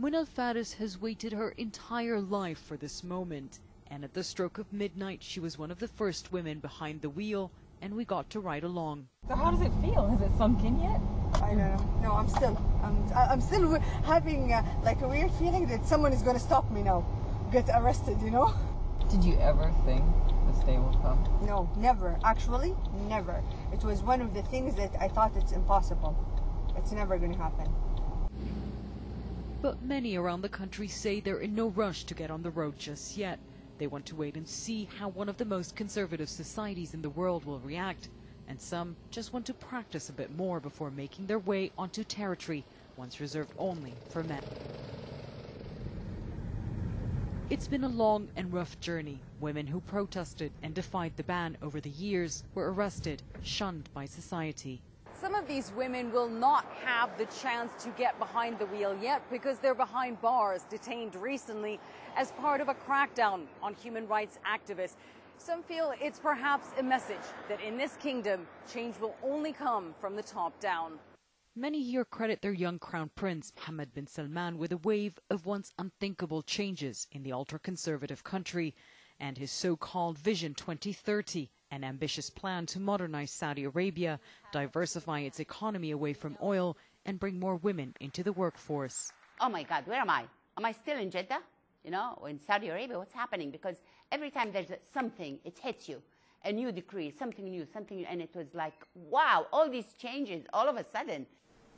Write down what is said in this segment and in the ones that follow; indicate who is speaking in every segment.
Speaker 1: Munal Faris has waited her entire life for this moment. And at the stroke of midnight, she was one of the first women behind the wheel, and we got to ride along.
Speaker 2: So how does it feel? Has it sunk in yet?
Speaker 3: I don't know. No, I'm still, I'm, I'm still having uh, like a weird feeling that someone is going to stop me now, get arrested. You know?
Speaker 2: Did you ever think this day will come?
Speaker 3: No, never. Actually, never. It was one of the things that I thought it's impossible. It's never going to happen.
Speaker 1: But many around the country say they're in no rush to get on the road just yet. They want to wait and see how one of the most conservative societies in the world will react. And some just want to practice a bit more before making their way onto territory once reserved only for men. It's been a long and rough journey. Women who protested and defied the ban over the years were arrested, shunned by society.
Speaker 4: Some of these women will not have the chance to get behind the wheel yet because they're behind bars, detained recently as part of a crackdown on human rights activists. Some feel it's perhaps a message that in this kingdom, change will only come from the top down.
Speaker 1: Many here credit their young crown prince, Mohammed bin Salman, with a wave of once unthinkable changes in the ultra conservative country and his so called Vision 2030, an ambitious plan to modernize Saudi Arabia, diversify its economy away from oil, and bring more women into the workforce.
Speaker 5: oh my God, where am I? Am I still in Jeddah? You know, or in Saudi Arabia? What's happening? Because every time there's something, it hits you. A new decree, something new, something new. And it was like, wow, all these changes all of a sudden.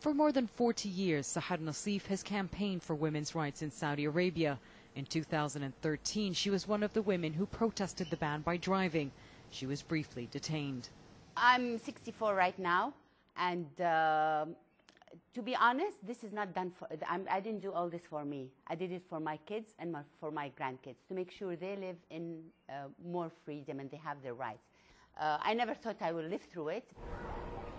Speaker 1: For more than 40 years, Sahar Nassif has campaigned for women's rights in Saudi Arabia. In 2013, she was one of the women who protested the ban by driving. She was briefly detained.
Speaker 5: I'm 64 right now. And uh, to be honest, this is not done for, I'm, I didn't do all this for me. I did it for my kids and my, for my grandkids to make sure they live in uh, more freedom and they have their rights. Uh, I never thought I would live through it.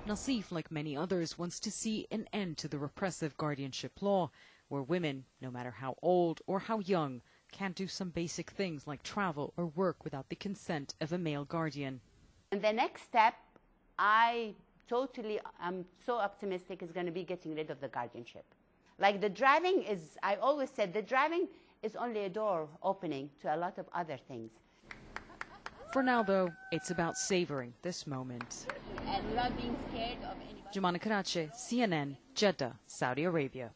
Speaker 1: Nassif, like many others, wants to see an end to the repressive guardianship law, where women, no matter how old or how young, can't do some basic things like travel or work without the consent of a male guardian.
Speaker 5: And the next step, I totally, I'm so optimistic, is going to be getting rid of the guardianship. Like the driving is, I always said, the driving is only a door opening to a lot of other things.
Speaker 1: For now, though, it's about savoring this moment.
Speaker 5: And without being scared of anybody.
Speaker 1: Jomana Karadsheh, CNN, Jeddah, Saudi Arabia.